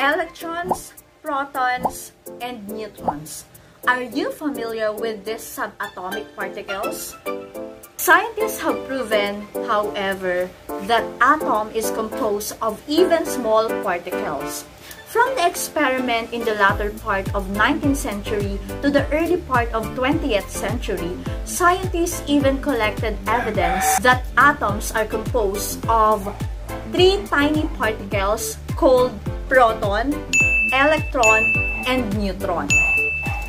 electrons, protons, and neutrons. Are you familiar with these subatomic particles? Scientists have proven, however, that atom is composed of even small particles. From the experiment in the latter part of 19th century to the early part of 20th century, scientists even collected evidence that atoms are composed of three tiny particles called proton, electron, and neutron.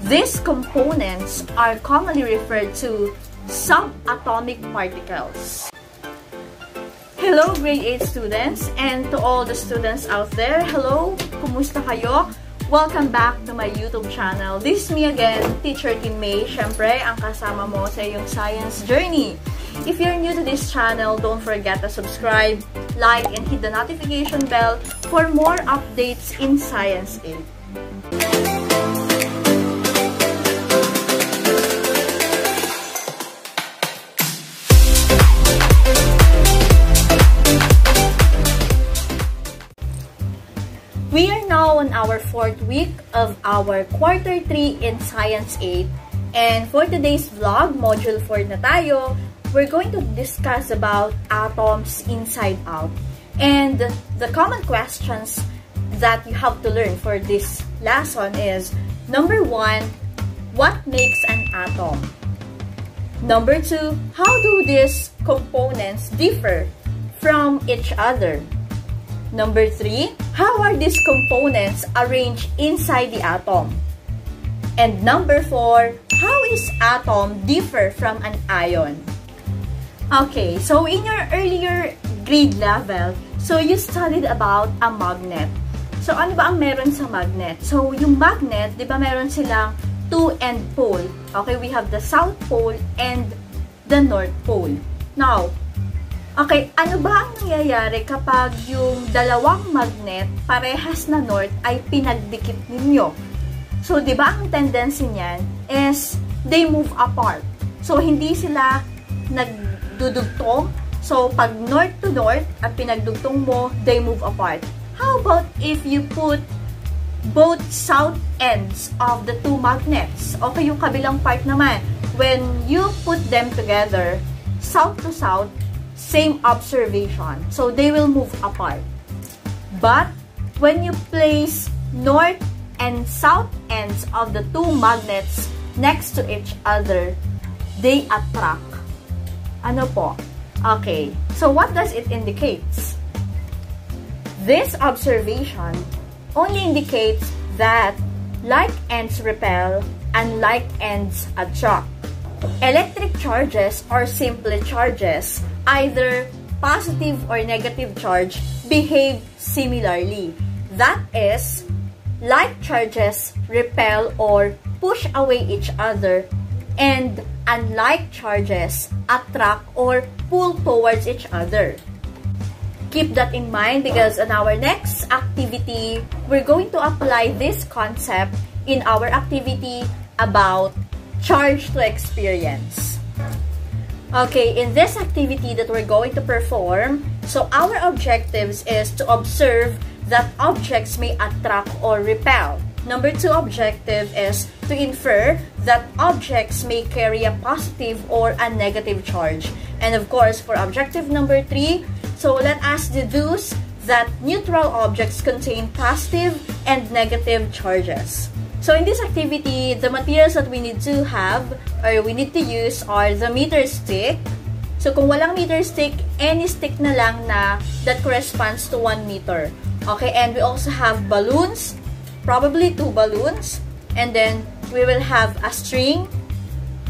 These components are commonly referred to subatomic particles. Hello grade 8 students and to all the students out there, hello, kumusta kayo? Welcome back to my YouTube channel. This is me again, Teacher Kim May. Siyempre, ang kasama mo sa iyong science journey. If you're new to this channel, don't forget to subscribe, like, and hit the notification bell for more updates in Science 8. We are now on our fourth week of our quarter 3 in Science 8. And for today's vlog, module 4 na tayo, we're going to discuss about atoms inside out. And the common questions that you have to learn for this lesson is, number 1, what makes an atom? Number 2, how do these components differ from each other? Number 3, how are these components arranged inside the atom? And number 4, how is atom differ from an ion? Okay, so in your earlier grade level, so you studied about a magnet. So ano ba ang meron sa magnet? So yung magnet, di ba meron silang two end pole. Okay, we have the south pole and the north pole. Now, Okay, ano ba ang nangyayari kapag yung dalawang magnet parehas na north ay pinagdikit ninyo? So, di ba ang tendency niyan is they move apart. So, hindi sila nagdudugtong. So, pag north to north at pinagdugtong mo, they move apart. How about if you put both south ends of the two magnets? Okay, yung kabilang part naman. When you put them together, south to south, same observation. So, they will move apart. But, when you place north and south ends of the two magnets next to each other, they attract. Ano po? Okay. So, what does it indicate? This observation only indicates that like ends repel and like ends attract. Electric charges or simply charges either positive or negative charge behave similarly. That is, like charges repel or push away each other and unlike charges attract or pull towards each other. Keep that in mind because in our next activity, we're going to apply this concept in our activity about charge to experience. Okay, in this activity that we're going to perform, so our objectives is to observe that objects may attract or repel. Number two objective is to infer that objects may carry a positive or a negative charge. And of course, for objective number three, so let us deduce that neutral objects contain positive and negative charges. So in this activity, the materials that we need to have or we need to use are the meter stick. So kung walang meter stick, any stick na lang na that corresponds to 1 meter. Okay, and we also have balloons, probably two balloons. And then we will have a string,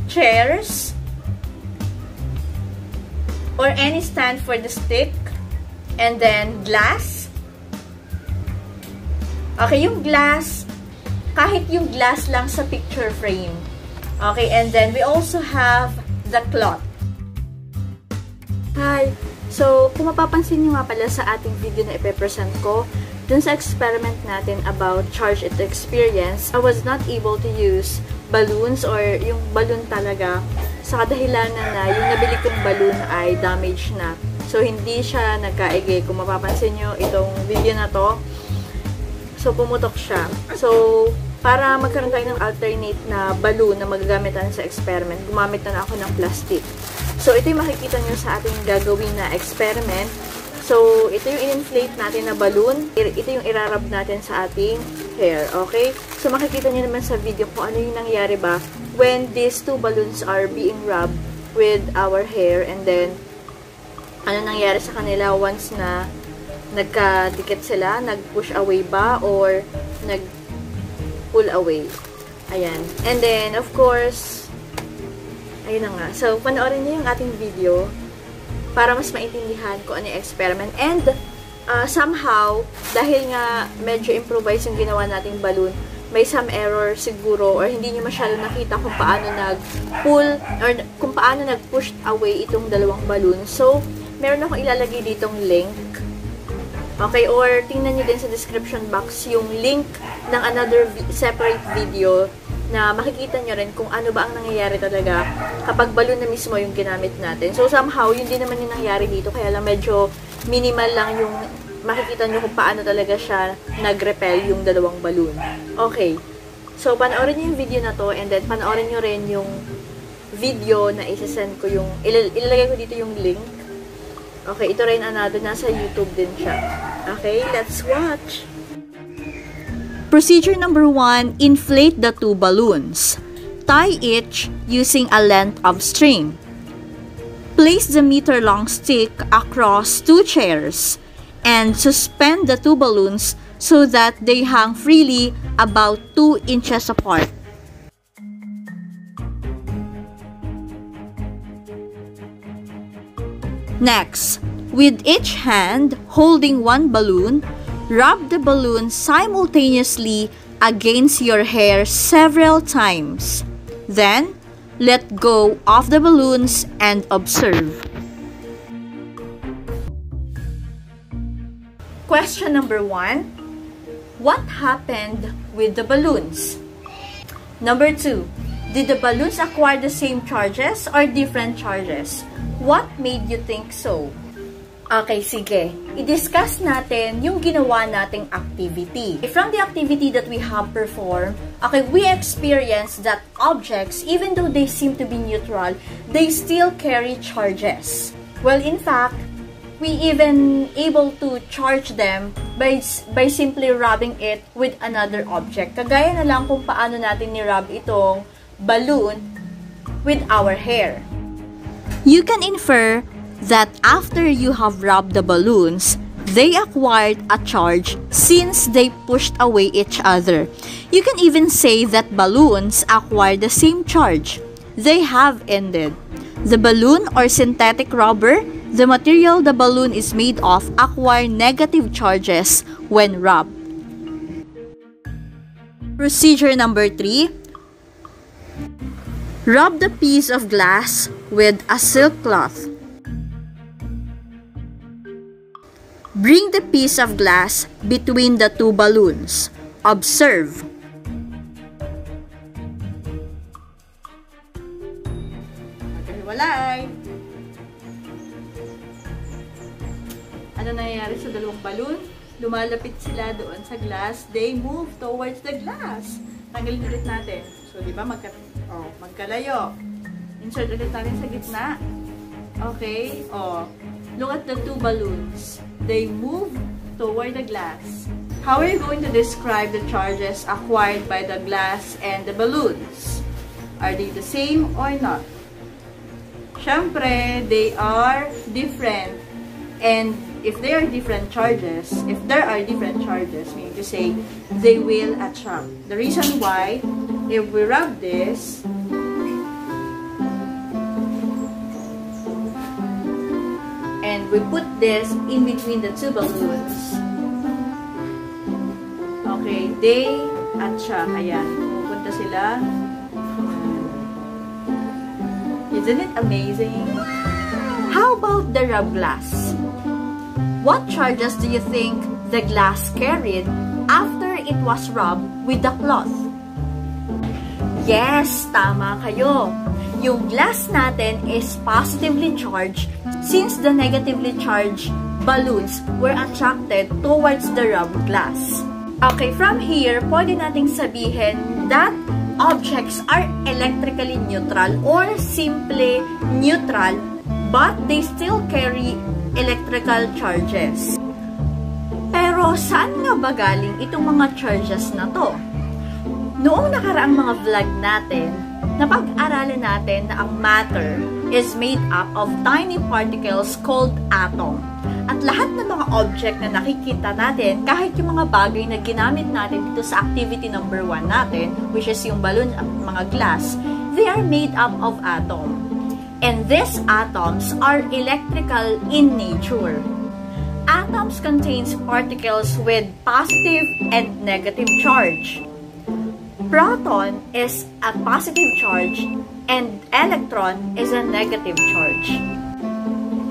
chairs, or any stand for the stick, and then glass. Okay, yung glass, kahit yung glass lang sa picture frame. Okay, and then we also have the cloth. Hi! So, kung mapapansin nyo nga pala sa ating video na ipepresent ko, dun sa experiment natin about charge it experience, I was not able to use balloons or yung balloon talaga sa kadahilanan na yung nabili kong balloon ay damaged na. So, hindi siya nagkaigi. Kung mapapansin nyo, itong video na to, So, pumutok siya. So, para magkaroon tayo ng alternate na balloon na magagamit sa experiment, gumamit na, na ako ng plastic. So, ito yung makikita nyo sa ating gagawin na experiment. So, ito yung in-inflate natin na balloon. Ito yung irarab natin sa ating hair. Okay? So, makikita nyo naman sa video kung ano yung nangyari ba when these two balloons are being rubbed with our hair and then ano nangyari sa kanila once na nagkadikit sila, nag-push away ba or nag pull away. Ayan. And then, of course, ayun na nga. So, panoorin niyo yung ating video para mas maintindihan kung ano yung experiment. And, uh, somehow, dahil nga medyo improvise yung ginawa nating balloon, may some error siguro or hindi niyo masyado nakita kung paano nag-pull or kung paano nag-push away itong dalawang balloon. So, meron akong ilalagay ditong link Okay, or tingnan nyo din sa description box yung link ng another vi separate video na makikita nyo rin kung ano ba ang nangyayari talaga kapag balloon na mismo yung ginamit natin. So, somehow, yun din naman yung nangyari dito. Kaya lang medyo minimal lang yung makikita nyo kung paano talaga siya nag-repel yung dalawang balloon. Okay. So, panoorin nyo yung video na to and then panoorin nyo rin yung video na isasend ko yung, ilal ilalagay ko dito yung link Okay, ito rin another. Nasa YouTube din siya. Okay, let's watch. Procedure number one, inflate the two balloons. Tie each using a length of string. Place the meter-long stick across two chairs and suspend the two balloons so that they hang freely about 2 inches apart. Next, with each hand holding one balloon, rub the balloon simultaneously against your hair several times. Then, let go of the balloons and observe. Question number one. What happened with the balloons? Number two. Did the balloons acquire the same charges or different charges? What made you think so? Okay, sige. I-discuss natin yung ginawa nating activity. From the activity that we have performed, okay, we experienced that objects, even though they seem to be neutral, they still carry charges. Well, in fact, we even able to charge them by, by simply rubbing it with another object. Kagaya na lang kung paano natin ni-rub itong balloon with our hair. You can infer that after you have rubbed the balloons, they acquired a charge since they pushed away each other. You can even say that balloons acquire the same charge. They have ended. The balloon or synthetic rubber, the material the balloon is made of, acquire negative charges when rubbed. Procedure number 3 Rub the piece of glass with a silk cloth. Bring the piece of glass between the two balloons. Observe. Magkahiwalay. Ano nangyayari sa dalawang balloon? Lumalapit sila doon sa glass. They move towards the glass. Tanggalin ulit natin. So, di ba, magka, oh, magkalayo. Insert ulit natin sa gitna. Okay? Oh, look at the two balloons. They move toward the glass. How are you going to describe the charges acquired by the glass and the balloons? Are they the same or not? Siyempre, they are different. And if they are different charges, if there are different charges, meaning to say, they will attract. The reason why if we rub this, we put this in between the two balloons, okay, they attract. Ayan, pupunta sila. Isn't it amazing? How about the rub glass? What charges do you think the glass carried after it was rubbed with the cloth? Yes, tama kayo. Yung glass natin is positively charged since the negatively charged balloons were attracted towards the rubber glass. Okay, from here, pwede nating sabihin that objects are electrically neutral or simply neutral but they still carry electrical charges. Pero saan nga ba galing itong mga charges na to? Noong nakaraang mga vlog natin, napag-aralan natin na ang matter is made up of tiny particles called atom. At lahat ng mga object na nakikita natin, kahit yung mga bagay na ginamit natin dito sa activity number 1 natin, which is yung balloon at mga glass, they are made up of atom. And these atoms are electrical in nature. Atoms contains particles with positive and negative charge. Proton is a positive charge and electron is a negative charge.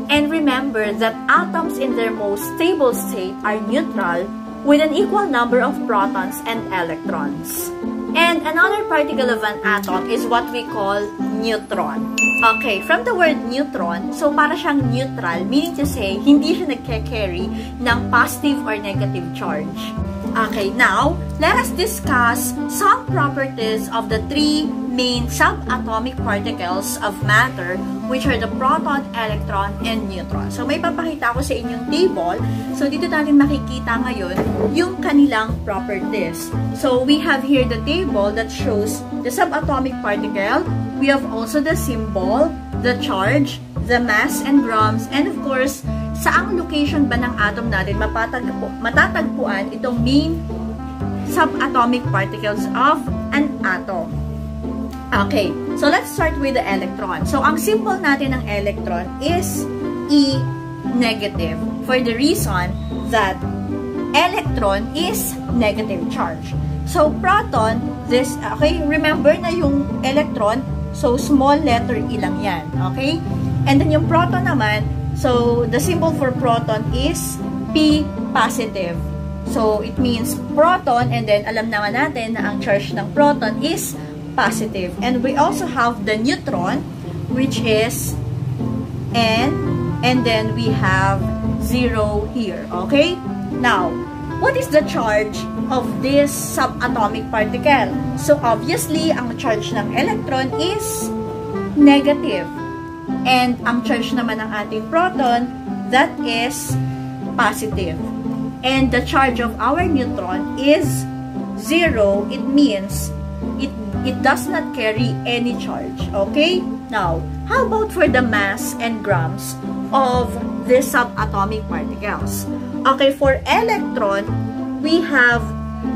And remember that atoms in their most stable state are neutral with an equal number of protons and electrons. And another particle of an atom is what we call neutron. Okay, from the word neutron, so para siyang neutral, meaning to say, hindi siya nagke-carry ng positive or negative charge. Okay, now, let us discuss some properties of the three main subatomic particles of matter which are the proton, electron, and neutron. So, may papakita ko sa inyong table. So, dito natin makikita ngayon yung kanilang properties. So, we have here the table that shows the subatomic particle. We have also the symbol, the charge, the mass and grams, and of course, saang location ba ng atom natin mapatagpo, matatagpuan itong main subatomic particles of an atom. Okay, so let's start with the electron. So, ang symbol natin ng electron is E negative for the reason that electron is negative charge. So, proton, this, okay, remember na yung electron, so small letter E lang yan, okay? And then yung proton naman, So, the symbol for proton is P positive. So, it means proton and then alam naman natin na ang charge ng proton is positive. And we also have the neutron which is N and then we have 0 here. Okay? Now, what is the charge of this subatomic particle? So, obviously, ang charge ng electron is negative. And ang charge naman ng ating proton, that is positive. And the charge of our neutron is zero. It means it, it does not carry any charge. Okay? Now, how about for the mass and grams of the subatomic particles? Okay, for electron, we have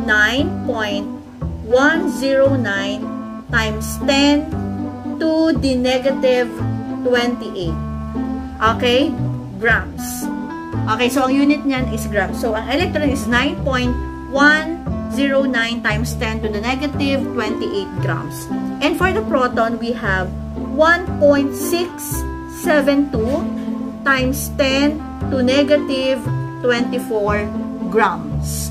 9.109 times 10 to the negative 28. Okay? Grams. Okay, so ang unit niyan is grams. So, ang electron is 9.109 times 10 to the negative 28 grams. And for the proton, we have 1.672 times 10 to negative 24 grams.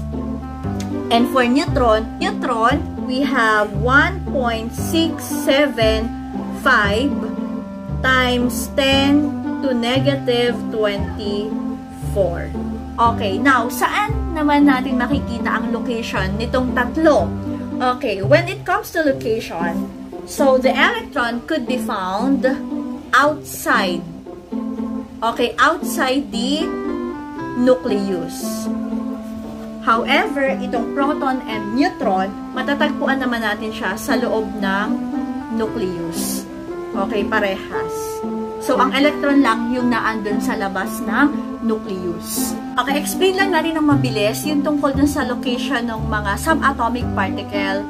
And for neutron, neutron, we have 1.675 times 10 to negative 24. Okay, now, saan naman natin makikita ang location nitong tatlo? Okay, when it comes to location, so the electron could be found outside. Okay, outside the nucleus. However, itong proton and neutron, matatagpuan naman natin siya sa loob ng nucleus. Okay, parehas. So, ang electron lang yung naandun sa labas ng nucleus. Okay, explain lang natin ng mabilis yung tungkol dun sa location ng mga subatomic particle.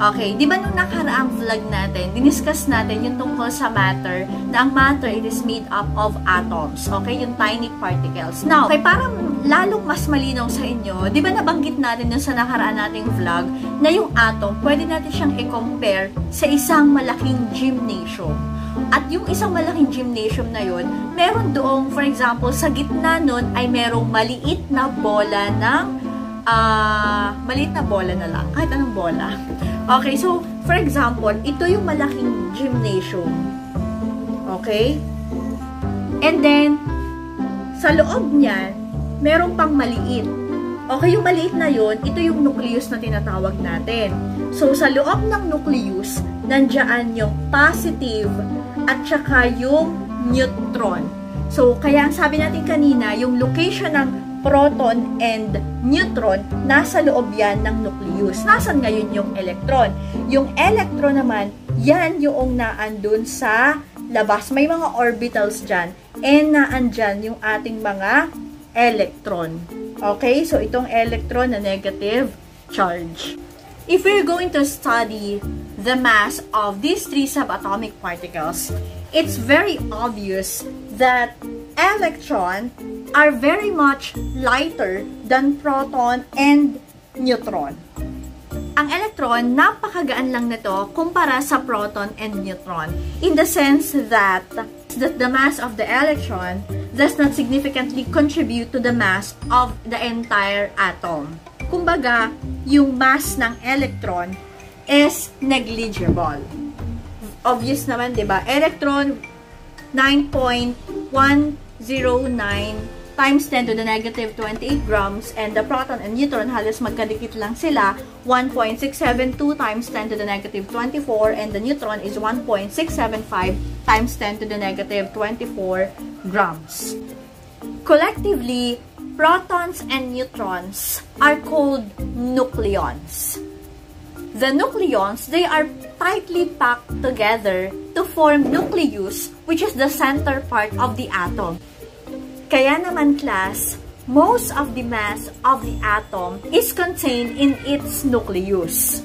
Okay, di ba nung nakaraang vlog natin, diniscuss natin yung tungkol sa matter, na ang matter, it is made up of atoms. Okay, yung tiny particles. Now, okay, para lalong mas malinaw sa inyo, di ba nabanggit natin yung sa nakaraan nating vlog, na yung atom, pwede natin siyang i-compare sa isang malaking gymnasium. At yung isang malaking gymnasium na yun, meron doong, for example, sa gitna nun ay merong maliit na bola ng, uh, maliit na bola na lang, kahit anong bola. Okay, so, for example, ito yung malaking gymnasium. Okay? And then, sa loob niyan, meron pang maliit. Okay, yung maliit na yon, ito yung nucleus na tinatawag natin. So, sa loob ng nucleus, nandiyan yung positive at saka yung neutron. So, kaya ang sabi natin kanina, yung location ng proton and neutron, nasa loob yan ng nucleus. Nasaan ngayon yung electron? Yung electron naman, yan yung naandun sa labas. May mga orbitals dyan. And naandyan yung ating mga electron. Okay? So, itong electron na negative charge. If we're going to study the mass of these three subatomic particles, it's very obvious that electron are very much lighter than proton and neutron. Ang electron, napakagaan lang nito kumpara sa proton and neutron in the sense that that the mass of the electron does not significantly contribute to the mass of the entire atom. Kumbaga, yung mass ng electron is negligible. Obvious naman, 'di ba? Electron 9.109 times 10 to the negative 28 grams and the proton and neutron halos magkadikit lang sila 1.672 times 10 to the negative 24 and the neutron is 1.675 times 10 to the negative 24 grams. Collectively, protons and neutrons are called nucleons. The nucleons, they are tightly packed together to form nucleus, which is the center part of the atom. Kaya naman class, most of the mass of the atom is contained in its nucleus.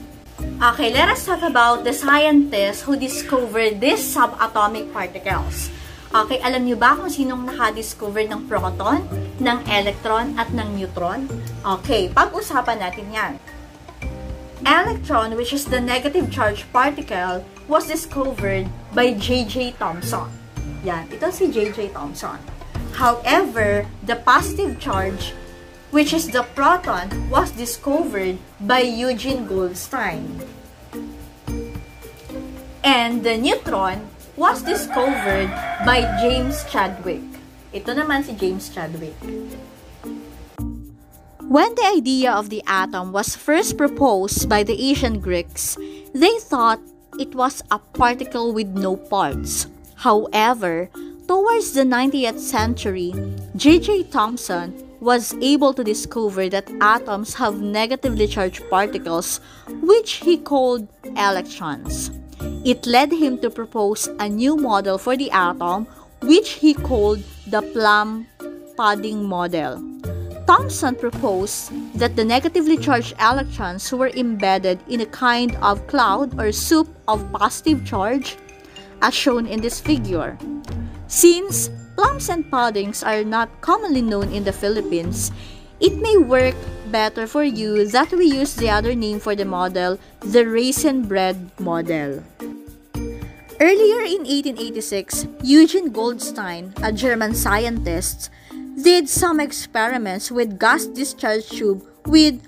Okay, let us talk about the scientists who discovered these subatomic particles. Okay, alam niyo ba kung sinong nakadiscover ng proton, ng electron, at ng neutron? Okay, pag-usapan natin yan. Electron, which is the negative charge particle, was discovered by J.J. Thomson. Yan, ito si J.J. Thomson. However, the positive charge, which is the proton, was discovered by Eugene Goldstein. And the neutron was discovered by James Chadwick. Ito naman si James Chadwick. When the idea of the atom was first proposed by the ancient Greeks, they thought it was a particle with no parts. However, Towards the 90th century, J.J. Thomson was able to discover that atoms have negatively charged particles, which he called electrons. It led him to propose a new model for the atom, which he called the plum pudding model. Thomson proposed that the negatively charged electrons were embedded in a kind of cloud or soup of positive charge, as shown in this figure. Since plums and puddings are not commonly known in the Philippines, it may work better for you that we use the other name for the model, the raisin bread model. Earlier in 1886, Eugene Goldstein, a German scientist, did some experiments with gas discharge tube with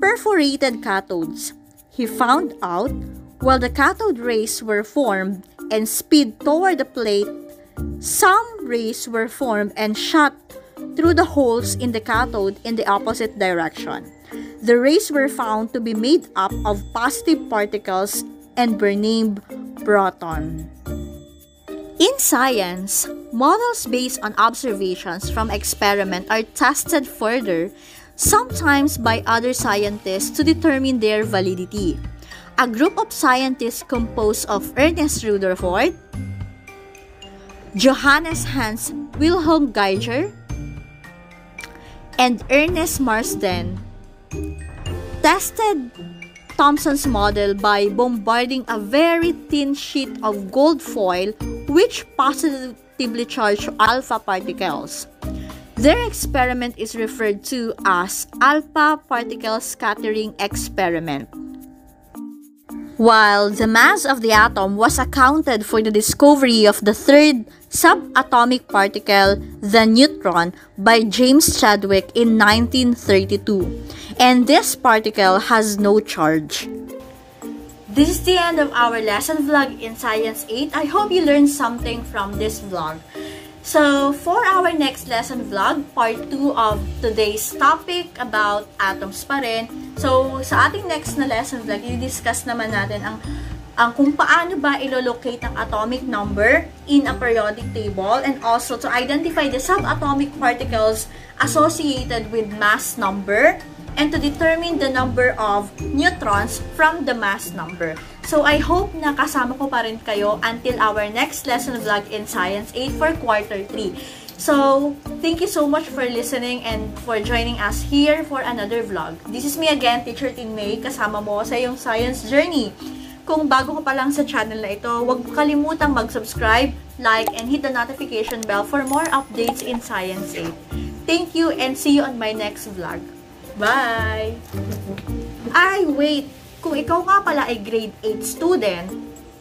perforated cathodes. He found out while the cathode rays were formed and speed toward the plate some rays were formed and shot through the holes in the cathode in the opposite direction. The rays were found to be made up of positive particles and were named proton. In science, models based on observations from experiment are tested further, sometimes by other scientists to determine their validity. A group of scientists composed of Ernest Rutherford, Johannes Hans Wilhelm Geiger, and Ernest Marsden tested Thomson's model by bombarding a very thin sheet of gold foil which positively charged alpha particles. Their experiment is referred to as alpha particle scattering experiment. While the mass of the atom was accounted for the discovery of the third subatomic particle, the neutron, by James Chadwick in 1932, and this particle has no charge. This is the end of our lesson vlog in Science 8. I hope you learned something from this vlog. So, for our next lesson vlog, part 2 of today's topic about atoms pa rin. So, sa ating next na lesson vlog, i-discuss naman natin ang ang kung paano ba ilo-locate ang atomic number in a periodic table and also to identify the subatomic particles associated with mass number and to determine the number of neutrons from the mass number. So, I hope na kasama ko pa rin kayo until our next lesson vlog in Science 8 for quarter 3. So, thank you so much for listening and for joining us here for another vlog. This is me again, Teacher Tin May, kasama mo sa iyong science journey. Kung bago ka pa lang sa channel na ito, huwag kalimutang mag-subscribe, like, and hit the notification bell for more updates in Science 8. Thank you and see you on my next vlog. Bye! Ay, wait! Kung ikaw nga pala ay grade 8 student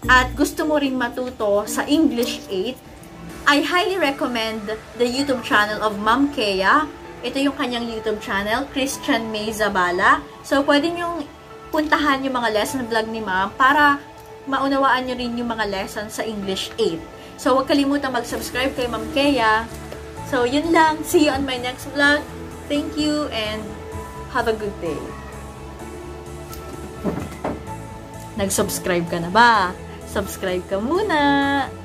at gusto mo rin matuto sa English 8, I highly recommend the YouTube channel of Ma'am Kea. Ito yung kanyang YouTube channel, Christian May Zabala. So, pwede nyong puntahan yung mga lesson vlog ni Ma'am para maunawaan nyo rin yung mga lesson sa English 8. So, huwag kalimutan mag-subscribe kay Ma'am Kea. So, yun lang. See you on my next vlog. Thank you and Have a good day. Nag-subscribe ka na ba? Subscribe ka muna!